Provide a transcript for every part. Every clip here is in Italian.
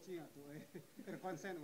Cina tu, eh. Er konsen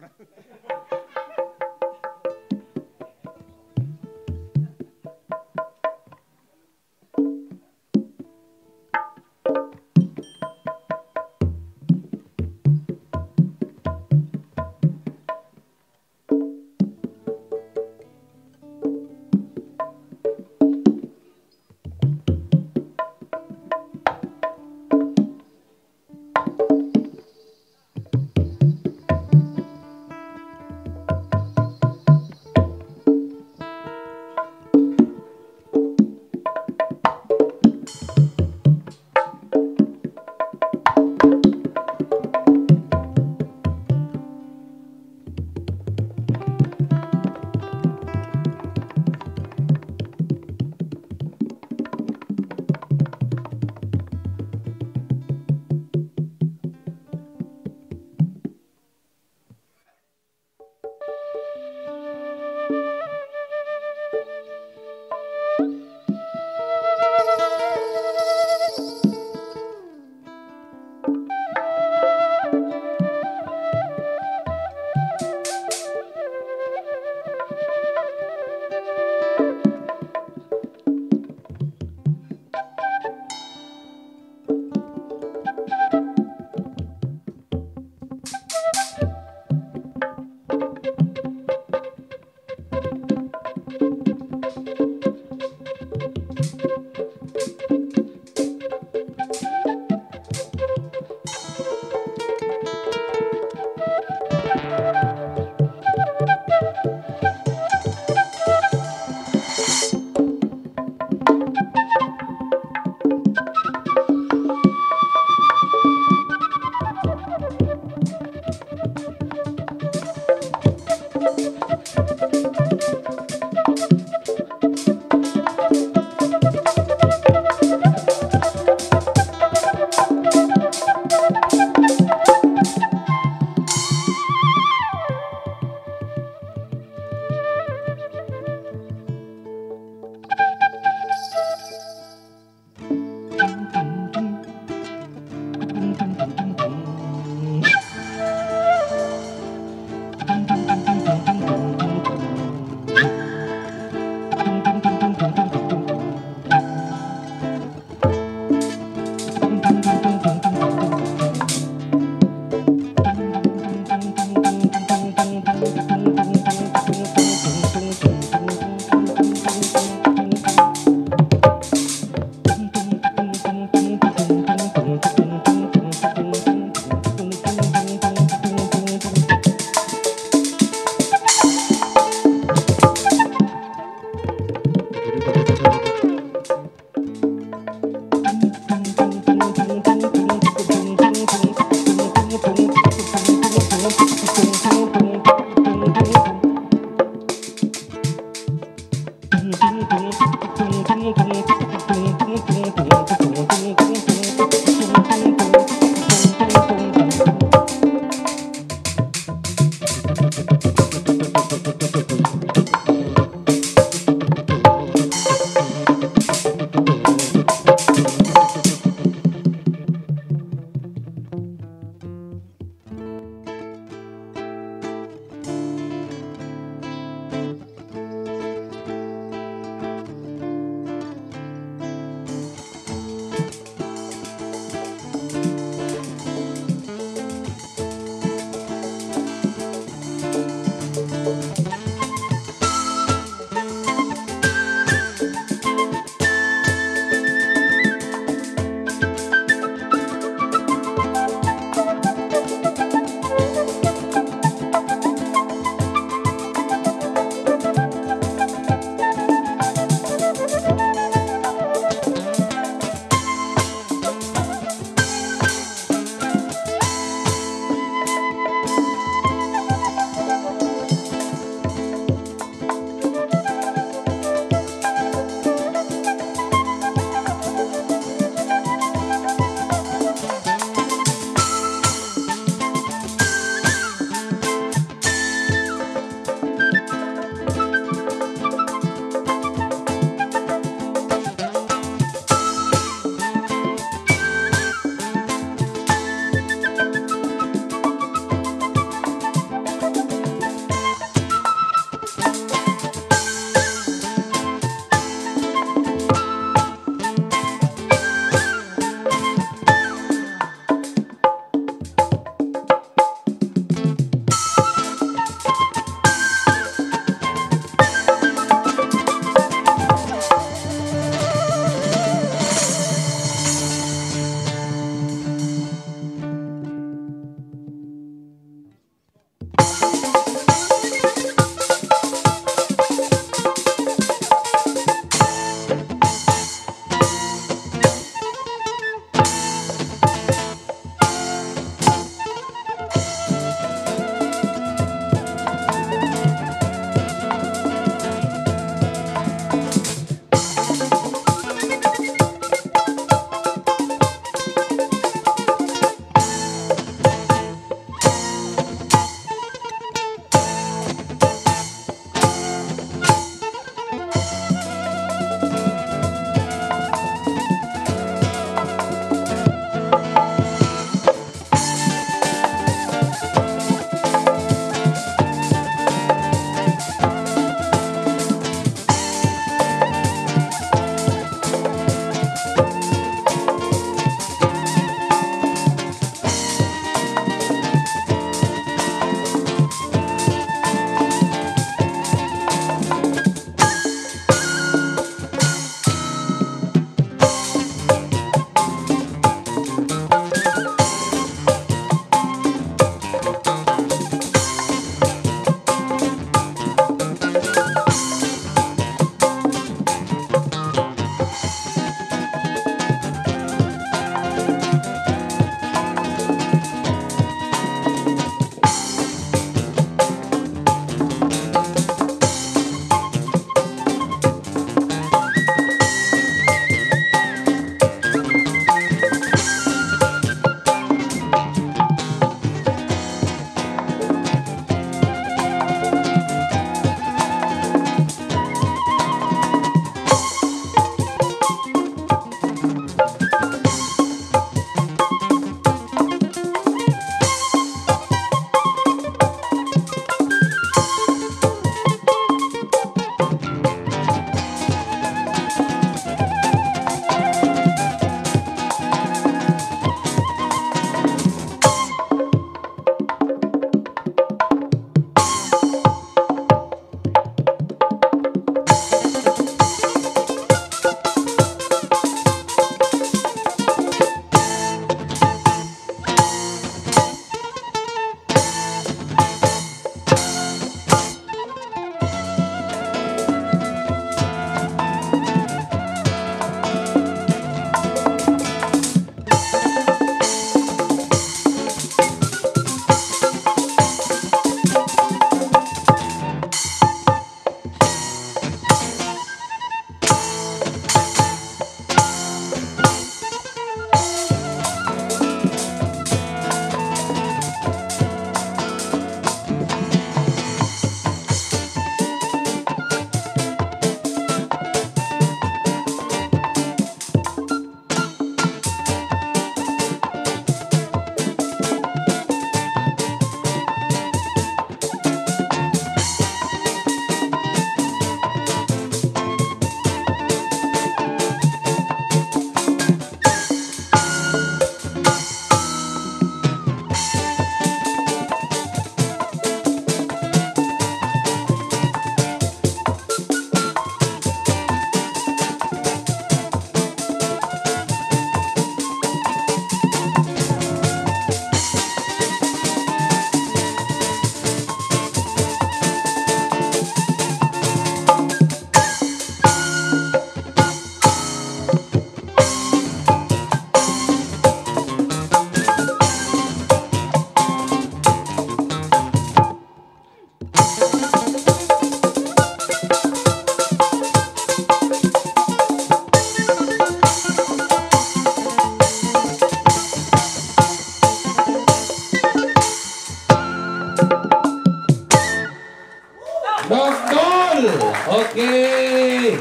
Oke.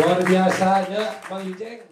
Luar biasanya Bang Ijeng.